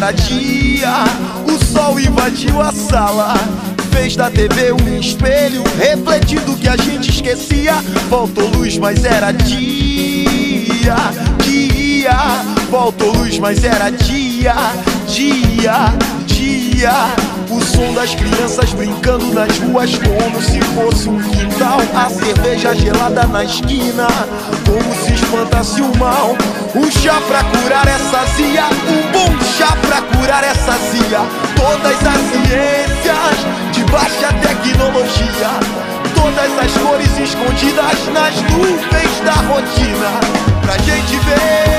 era dia. O sol invadiu a sala. Fez da TV um espelho, refletindo que a gente esquecia. Voltou luz, mas era dia, dia. Voltou luz, mas era dia, dia, dia. O som das crianças brincando nas ruas como se fosse um quintal. A cerveja gelada na esquina, como se espantasse o mal. Um chá pra curar essa zia, um bom chá pra curar essa zia. Todas as ciências de baixa tecnologia, todas as cores escondidas nas nuvens da rotina. Pra gente ver.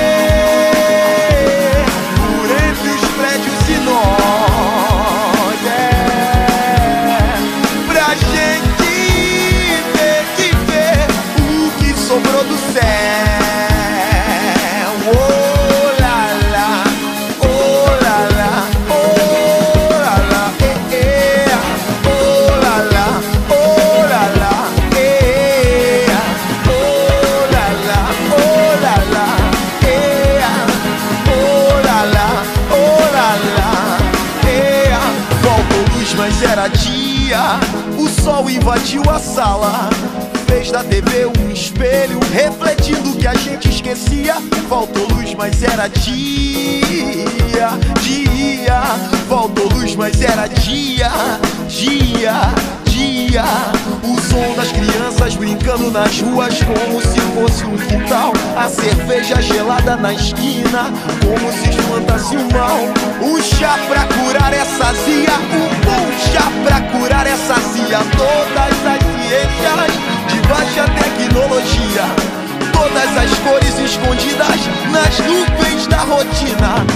Era dia. O sol invadiu a sala, fez da TV um espelho, refletindo que a gente esquecia. Faltou luz, mas era dia, dia. Faltou luz, mas era dia, dia, dia. O som das crianças brincando nas ruas como se fosse um quintal. A cerveja gelada na esquina, como se espantasse o mal. O chá pra curar essa zia, chá pra curar essa zia. Todas as ciências de baixa tecnologia. Todas as cores escondidas nas nuvens da rotina.